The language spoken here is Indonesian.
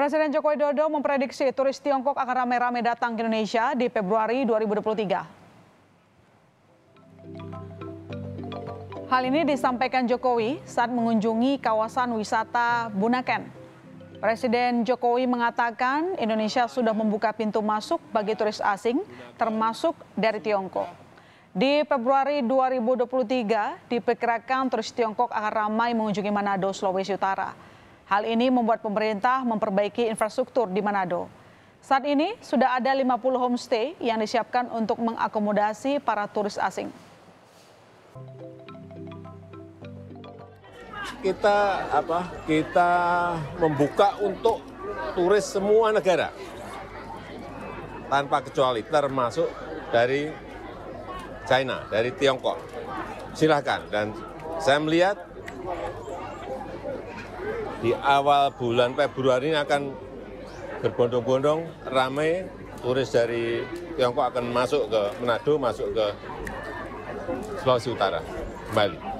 Presiden Joko Widodo memprediksi turis Tiongkok akan ramai-ramai datang ke Indonesia di Februari 2023. Hal ini disampaikan Jokowi saat mengunjungi kawasan wisata Bunaken. Presiden Jokowi mengatakan Indonesia sudah membuka pintu masuk bagi turis asing, termasuk dari Tiongkok. Di Februari 2023, diperkirakan turis Tiongkok akan ramai mengunjungi Manado, Sulawesi Utara. Hal ini membuat pemerintah memperbaiki infrastruktur di Manado. Saat ini sudah ada 50 homestay yang disiapkan untuk mengakomodasi para turis asing. Kita apa? Kita membuka untuk turis semua negara tanpa kecuali termasuk dari China, dari Tiongkok. Silahkan. Dan saya melihat di awal bulan Februari ini akan berbondong-bondong ramai turis dari Tiongkok akan masuk ke Manado, masuk ke Sulawesi Utara kembali.